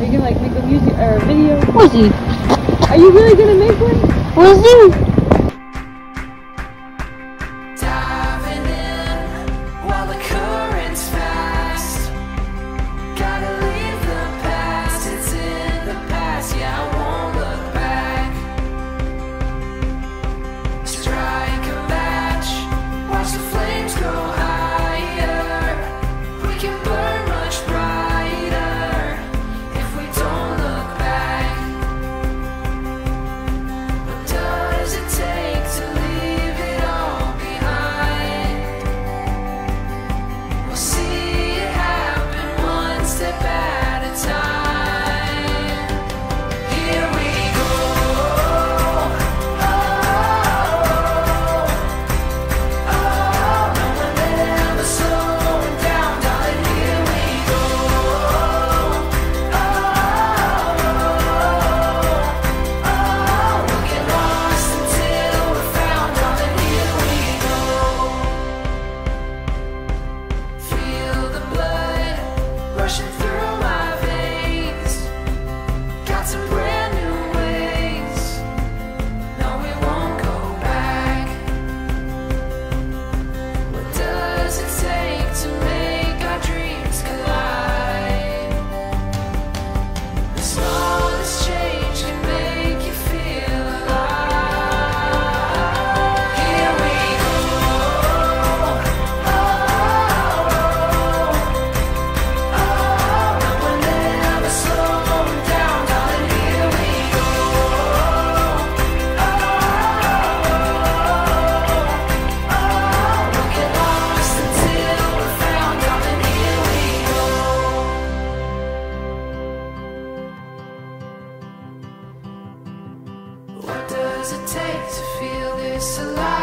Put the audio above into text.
Are you gonna like make a music or a video? Wizzy. Are you really gonna make one? Wizzy. What does it take to feel this alive?